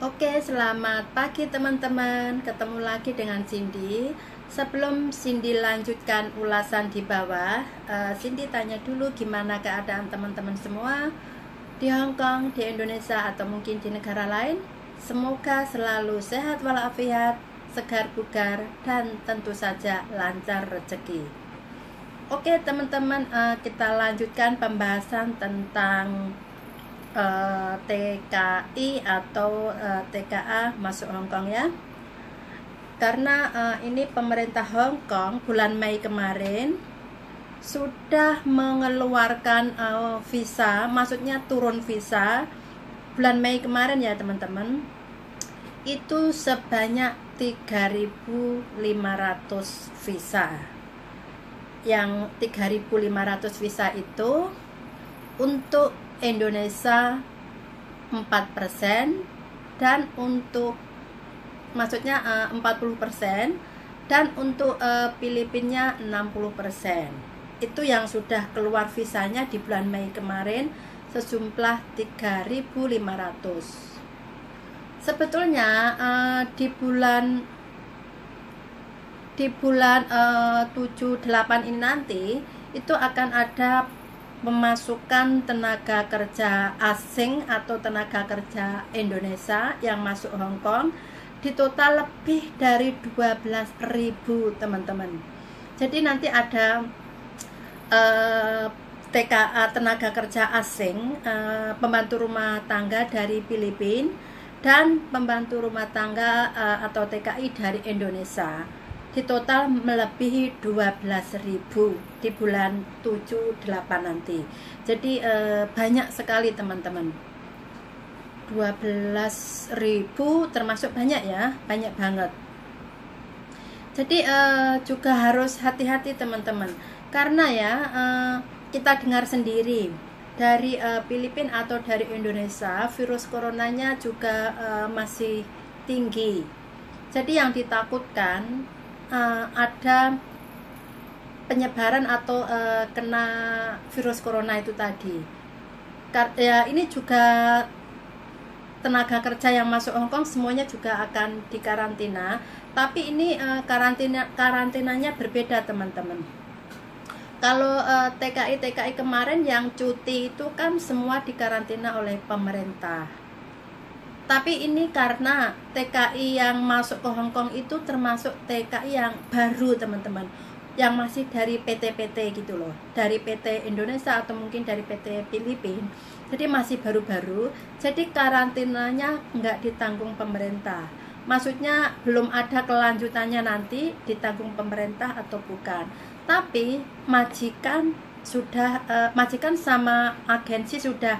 Oke, selamat pagi teman-teman. Ketemu lagi dengan Cindy. Sebelum Cindy lanjutkan ulasan di bawah, uh, Cindy tanya dulu gimana keadaan teman-teman semua di Hong Kong, di Indonesia, atau mungkin di negara lain. Semoga selalu sehat walafiat, segar bugar, dan tentu saja lancar rezeki. Oke, teman-teman, uh, kita lanjutkan pembahasan tentang eh, TKI atau eh, TKA masuk Hong Kong ya. Karena uh, ini pemerintah Hong Kong bulan Mei kemarin sudah mengeluarkan visa maksudnya turun visa bulan Mei kemarin ya teman-teman. Itu sebanyak 3.500 visa. Yang 3.500 visa itu untuk Indonesia 4% dan untuk maksudnya uh, eh, 40% dan untuk uh, Filipina 60%. Itu yang sudah keluar visanya di bulan Mei kemarin sejumlah 3.500. Sebetulnya uh, di bulan di bulan uh, 7 8 ini nanti itu akan ada memasukkan tenaga kerja asing atau tenaga kerja Indonesia yang masuk Hong Kong di total lebih dari 12.000 teman-teman. Jadi nanti ada uh, eh, TKA tenaga kerja asing, uh, pembantu rumah tangga dari Filipina dan pembantu rumah tangga uh, atau TKI dari Indonesia di total melebihi 12.000 di bulan 7 8 nanti. Jadi eh, banyak sekali teman-teman. 12.000 termasuk banyak ya, banyak banget. Jadi eh, juga harus hati-hati teman-teman. Karena ya eh, kita dengar sendiri dari uh, Filipina atau dari Indonesia virus coronanya juga uh, masih tinggi. Jadi yang ditakutkan uh, ada penyebaran atau uh, kena virus corona itu tadi. Ya ini juga tenaga kerja yang masuk Hong Kong semuanya juga akan dikarantina, tapi ini uh, karantina karantinanya berbeda teman-teman. Kalau uh, TKI TKI kemarin yang cuti itu kan semua dikarantina oleh pemerintah tapi ini karena TKI yang masuk ke Hong Kong itu termasuk TKI yang baru teman-teman. Yang masih dari PT-PT gitu loh. Dari PT Indonesia atau mungkin dari PT Filipina. Jadi masih baru-baru. Jadi karantinanya nggak ditanggung pemerintah. Maksudnya belum ada kelanjutannya nanti ditanggung pemerintah atau bukan. Tapi majikan sudah uh, majikan sama agensi sudah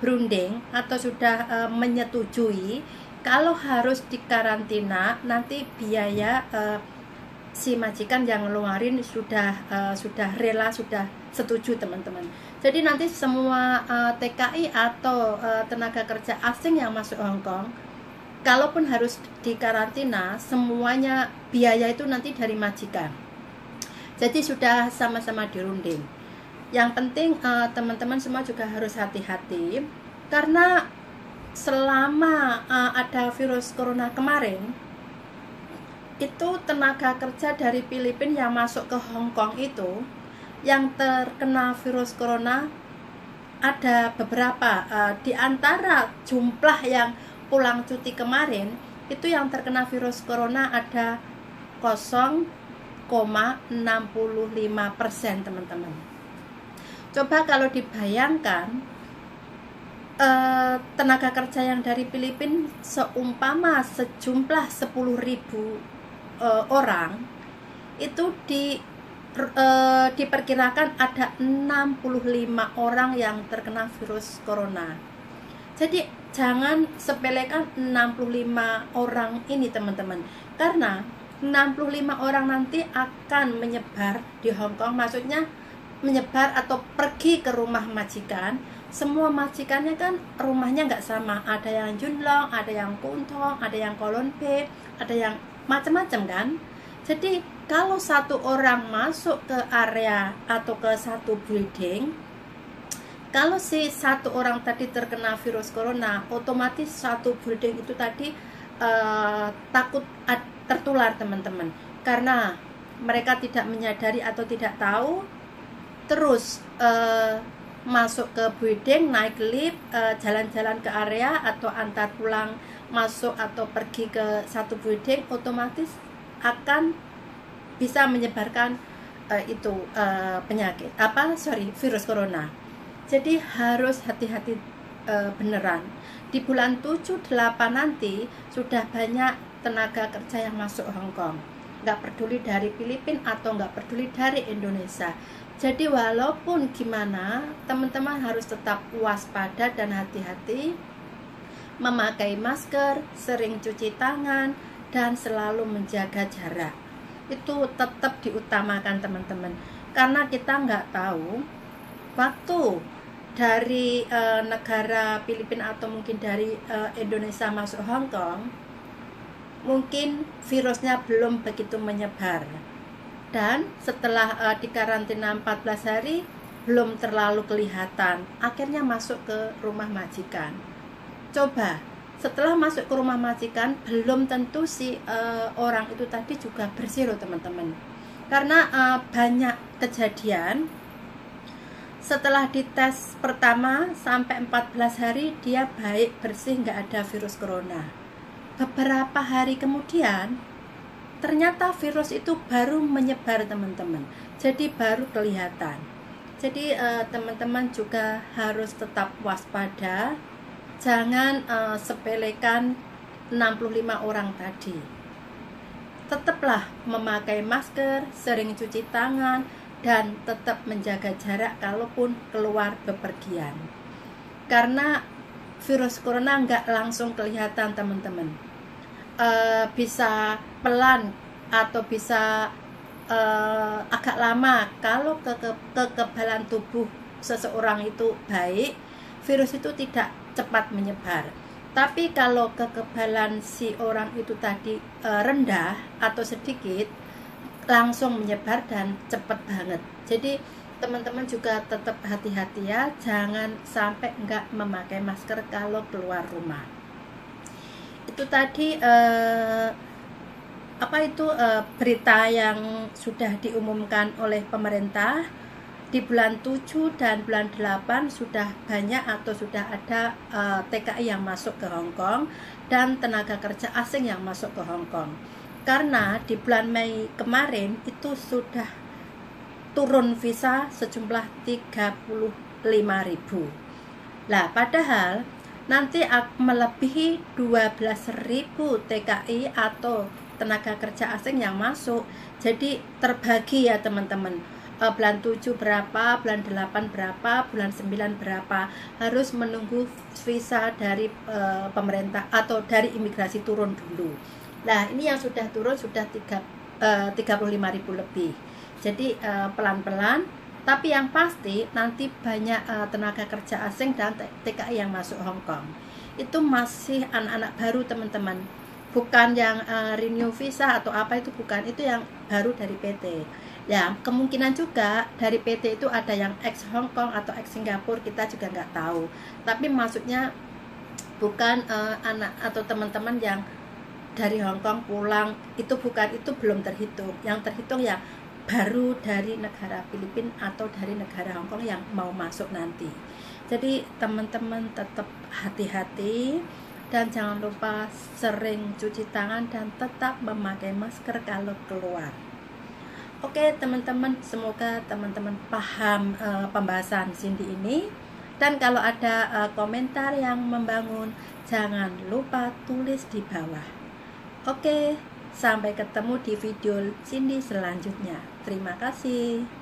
berunding atau sudah e, menyetujui kalau harus dikarantina nanti biaya e, si majikan yang ngeluarin sudah e, sudah rela sudah setuju teman-teman. Jadi nanti semua e, TKI atau e, tenaga kerja asing yang masuk Hong Kong kalaupun harus dikarantina semuanya biaya itu nanti dari majikan. Jadi sudah sama-sama dirunding yang penting uh, teman-teman semua juga harus hati-hati. Karena selama uh, ada virus corona kemarin itu tenaga kerja dari Filipina yang masuk ke Hong Kong itu yang terkena virus corona ada beberapa uh, di antara jumlah yang pulang cuti kemarin itu yang terkena virus corona ada 0,65 persen teman-teman Coba kalau dibayangkan eh, tenaga kerja yang dari Filipina seumpama sejumlah 10.000 eh, orang itu di eh, diperkirakan ada 65 orang yang terkena virus corona. Jadi jangan sepelekan 65 orang ini teman-teman. Karena 65 orang nanti akan menyebar di Hong Kong maksudnya menyebar atau pergi ke rumah majikan semua majikannya kan rumahnya nggak sama. Ada yang junlong ada yang kuntong ada yang kolon ada yang macam-macam kan? Jadi kalau satu orang masuk ke area atau ke satu building kalau si satu orang tadi terkena virus corona otomatis satu building itu tadi uh, takut tertular teman-teman. Karena mereka tidak menyadari atau tidak tahu terus uh, masuk ke building naik lift jalan jalan-jalan ke area atau antar pulang masuk atau pergi ke satu building otomatis akan bisa menyebarkan uh, itu uh, penyakit apa sorry virus corona. Jadi harus hati-hati e, beneran. Di bulan 7 8 nanti sudah banyak tenaga kerja yang masuk Hong Kong nggak peduli dari Filipina atau nggak peduli dari Indonesia. Jadi walaupun gimana teman-teman harus tetap waspada dan hati-hati. Memakai masker sering cuci tangan dan selalu menjaga jarak. Itu tetap diutamakan teman-teman. Karena kita nggak tahu waktu dari uh, negara Filipina atau mungkin dari uh, Indonesia masuk Hong Kong mungkin virusnya belum begitu menyebar. Dan setelah uh, di karantina 14 hari belum terlalu kelihatan. Akhirnya masuk ke rumah majikan. Coba setelah masuk ke rumah majikan belum tentu si uh, orang itu tadi juga bersih loh teman-teman. Karena uh, banyak kejadian. Setelah dites pertama sampai 14 hari dia baik bersih nggak ada virus corona beberapa hari kemudian ternyata virus itu baru menyebar teman-teman. Jadi baru kelihatan. Jadi eh, teman-teman uh, juga harus tetap waspada. Jangan uh, sepelekan 65 orang tadi. Tetaplah memakai masker sering cuci tangan dan tetap menjaga jarak kalaupun keluar bepergian. Karena virus corona nggak langsung kelihatan teman-teman e, bisa pelan atau bisa e, agak lama. Kalau ke, ke kekebalan tubuh seseorang itu baik virus itu tidak cepat menyebar. Tapi kalau kekebalan si orang itu tadi e, rendah atau sedikit langsung menyebar dan cepat banget. Jadi teman-teman juga tetap hati-hati ya. Jangan sampai enggak memakai masker kalau keluar rumah itu tadi eh, apa itu eh, berita yang sudah diumumkan oleh pemerintah di bulan 7 dan bulan 8 sudah banyak atau sudah ada eh, TKI yang masuk ke Hong Kong dan tenaga kerja asing yang masuk ke Hong Kong. Karena di bulan Mei kemarin itu sudah turun visa sejumlah 35.000 lah padahal nanti melebihi 12.000 TKI atau tenaga kerja asing yang masuk. Jadi terbagi ya teman-teman. E, bulan 7 berapa, bulan 8 berapa, bulan 9 berapa. Harus menunggu visa dari e, pemerintah atau dari imigrasi turun dulu. Nah, ini yang sudah turun sudah eh, tiga puluh lima ribu lebih. Jadi eh, pelan-pelan, tapi yang pasti nanti banyak uh, tenaga kerja asing dan TKI yang masuk Hong Kong. Itu masih anak-anak baru teman-teman. Bukan yang uh, renew visa atau apa itu bukan, itu yang baru dari PT. Ya, kemungkinan juga dari PT itu ada yang ex Hong Kong atau ex Singapura, kita juga nggak tahu. Tapi maksudnya bukan uh, anak atau teman-teman yang dari Hong Kong pulang itu bukan itu belum terhitung yang terhitung ya baru dari negara Filipina atau dari negara Hong Kong yang mau masuk nanti. Jadi teman-teman tetap hati-hati dan jangan lupa sering cuci tangan dan tetap memakai masker kalau keluar. Oke teman-teman semoga teman-teman paham uh, pembahasan Cindy ini. Dan kalau ada uh, komentar yang membangun jangan lupa tulis di bawah. Oke, sampai ketemu di video Cindy selanjutnya. Terima kasih.